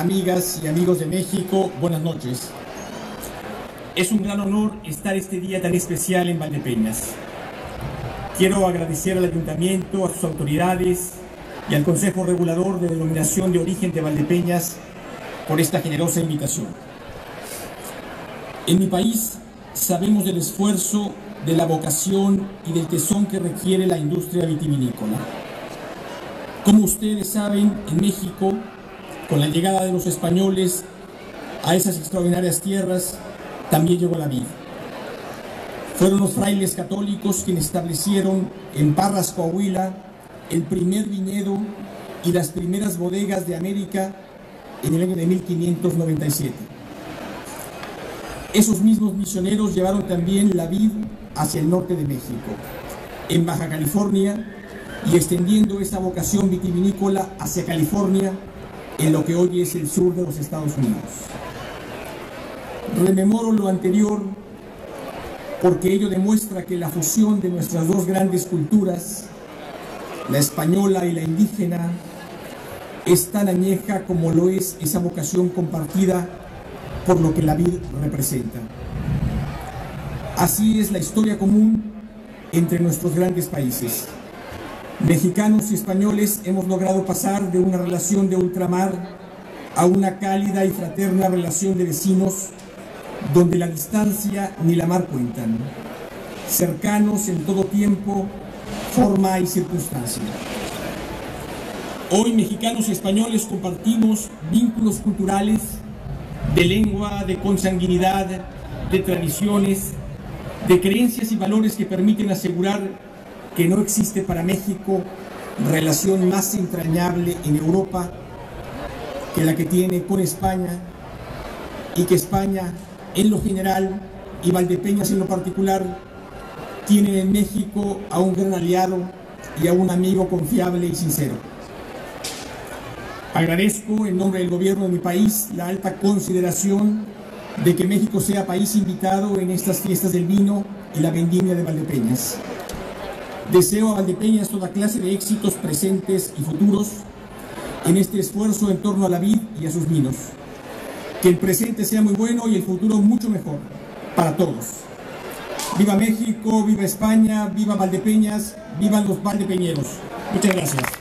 amigas y amigos de México, buenas noches. Es un gran honor estar este día tan especial en Valdepeñas. Quiero agradecer al Ayuntamiento, a sus autoridades y al Consejo Regulador de Denominación de Origen de Valdepeñas por esta generosa invitación. En mi país sabemos del esfuerzo, de la vocación y del tesón que requiere la industria vitivinícola. Como ustedes saben, en México, con la llegada de los españoles a esas extraordinarias tierras, también llegó la vida. Fueron los frailes católicos quienes establecieron en Parras, Coahuila, el primer viñedo y las primeras bodegas de América en el año de 1597. Esos mismos misioneros llevaron también la vid hacia el norte de México, en Baja California, y extendiendo esa vocación vitivinícola hacia California, en lo que hoy es el sur de los Estados Unidos. Rememoro lo anterior porque ello demuestra que la fusión de nuestras dos grandes culturas, la española y la indígena, es tan añeja como lo es esa vocación compartida por lo que la vid representa. Así es la historia común entre nuestros grandes países. Mexicanos y españoles hemos logrado pasar de una relación de ultramar a una cálida y fraterna relación de vecinos donde la distancia ni la mar cuentan, cercanos en todo tiempo, forma y circunstancia. Hoy mexicanos y españoles compartimos vínculos culturales de lengua, de consanguinidad, de tradiciones, de creencias y valores que permiten asegurar que no existe para México relación más entrañable en Europa que la que tiene con España y que España en lo general y Valdepeñas en lo particular tienen en México a un gran aliado y a un amigo confiable y sincero. Agradezco en nombre del gobierno de mi país la alta consideración de que México sea país invitado en estas fiestas del vino y la vendimia de Valdepeñas. Deseo a Valdepeñas toda clase de éxitos presentes y futuros en este esfuerzo en torno a la vid y a sus vinos. Que el presente sea muy bueno y el futuro mucho mejor para todos. Viva México, viva España, viva Valdepeñas, vivan los valdepeñeros. Muchas gracias.